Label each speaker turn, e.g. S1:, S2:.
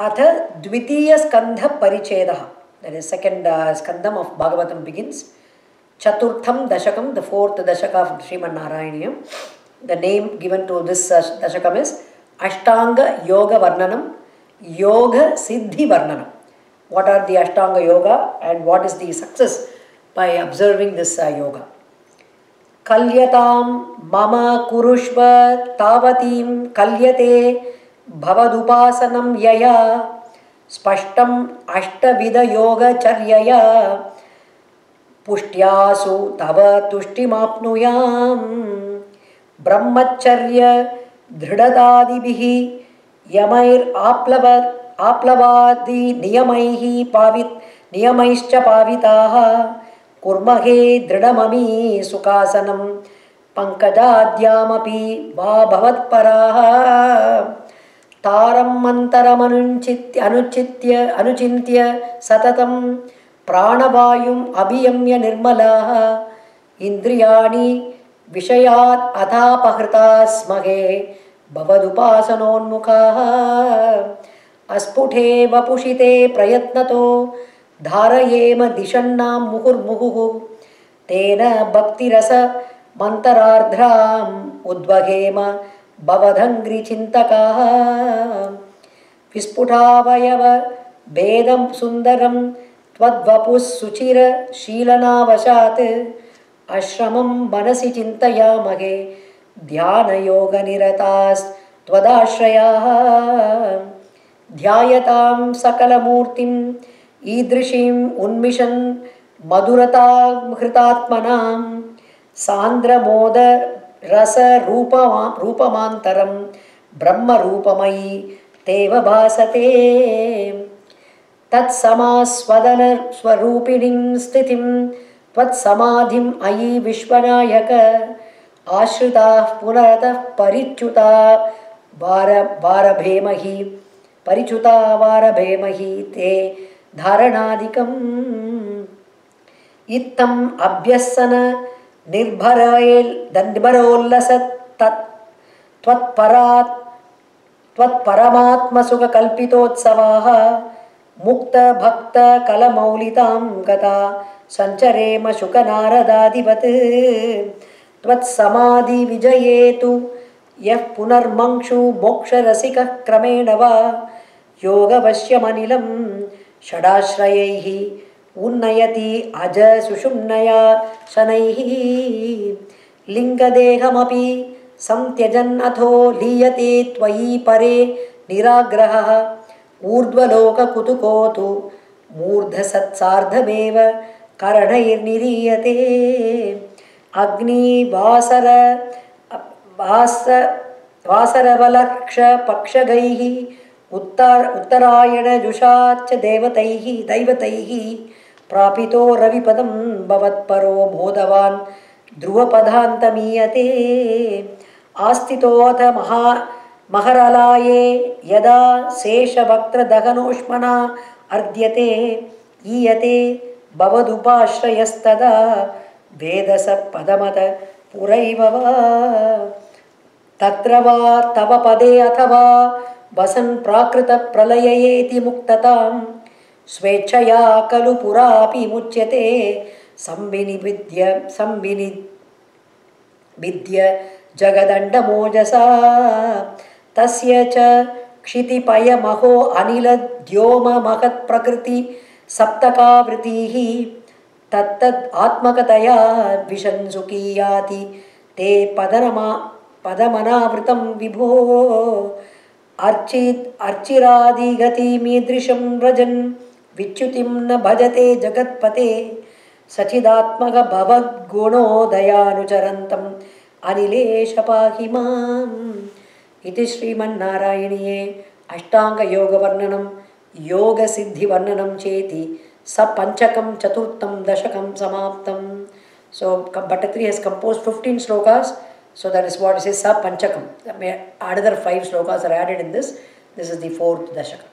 S1: अथ द्वितीयस्कन्धपरिच्छेदः that is second स्कन्दम् of भागवतं begins चतुर्थं दशकं द फोर्त् दशक of Srimannarayaneeyam the name given to this दशकम् is अष्टाङ्गयोगवर्णनं योगसिद्धिवर्णनं what are the अष्टाङ्गयोग and what is the success by observing this योग कल्यतां मम कुरुष्व तावतीं कल्यते भवदुपासनं यया स्पष्टम् अष्टविधयोगचर्यया। पुष्ट्यासु तव तुष्टिमाप्नुयां ब्रह्मचर्य दृढतादिभिः यमैर् आप्लव आप्लवादिनियमैः पावि नियमैश्च पाविताः। कुर्महे दृढममी सुखासनं पङ्कजाद्यामपि वा भवत्पराः तारं मन्तरमनुचित्य अनुचित्य अनुचिन्त्य सततं प्राणवायुम् अभियम्य निर्मलाः। इन्द्रियाणि विषयात् अथापहृता स्महे भवदुपासनोन्मुखाः। अस्फुटे वपुषिते प्रयत्नतो धारयेम दिशन्नां मुहुर्मुहुः। तेन भक्तिरस मन्तरार्ध्राम् उद्वहेम भवदङ्घ्रिचिन्तकाः विस्फुटावयव भेदं सुन्दरं त्वद्वपुः सुचिरशीलनावशात् अश्रमं मनसि चिन्तयामहे ध्यानयोगनिरतास्त्वदाश्रयाः। ध्यायतां सकलमूर्तिम् ईदृशीम् उन्मिषन् मधुरताहृतात्मनां सान्द्रमोद रसरूपमा रूपमान्तरं ब्रह्मरूपमयि तेव भासते। तत्समास्वदनस्वरूपिणीं स्थितिं त्वत्समाधिम् अयि विश्वनायक आश्रिताः पुनरतः परिच्युता वार वारभेमहि परिच्युता वारभेमहि ते धारणादिकम्। इत्थम् अभ्यसन निर्भरयेल् निर्भरोल्लसत् तत् त्वत्परात् त्वत्परमात्मसुखकल्पितोत्सवाः मुक्तभक्तकलमौलितां गता सञ्चरेम शुकनारदादिवत् त्वत्समाधिविजयेतु यः पुनर्मङ्क्षु मोक्षरसिकः क्रमेण वा योगवश्यमनिलं षडाश्रयैः उन्नयति अज सुषुम्नया शनैः। लिङ्गदेहमपि संत्यजन् अथो लीयते त्वयि परे निराग्रहः। ऊर्ध्वलोककुतुको तु मूर्धसत्सार्धमेव करणैर्निरीयते। अग्निवासर वास वासरवलक्षपक्षगैः उत्तर उत्तरायणजुषाच्च देवतैः दैवतैः प्रापितो रविपदं भवत्परो मोदवान् ध्रुवपदान्तमीयते। आस्थितोऽथ महा महरलाये यदा शेषवक्त्रदहनोष्मना अर्ध्यते ईयते भवदुपाश्रयस्तदा वेदसपदमत पुरैव वा। तत्र वा तव पदे अथवा वसन् प्राकृतप्रलययेति मुक्ततां स्वेच्छया खलु पुरापि मुच्यते। संविनिविद्य संविनि विद्य जगदण्डमोजसा। तस्य च क्षितिपयमहो अनिलद्योममहत्प्रकृति सप्तकावृतिः। तत्तद् आत्मकतया विशन् सुखीयाति ते पदनमा पदमनावृतं विभो अर्चित् अर्चिरादिगतिमीदृशं व्रजन् विच्युतिं न भजते जगत्पते सचिदात्मकभवद्गुणोदयानुचरन्तम् अनिलेश पाहि माम्। इति श्रीमन्नारायणीये अष्टाङ्गयोगवर्णनं योगसिद्धिवर्णनं चेति सपञ्चकं चतुर्थं दशकं समाप्तं so Bhattathiri has composed fifteen shlokas So that is what it says Sapanchakam. Another five slokas are added in this. This is the fourth Dashaka.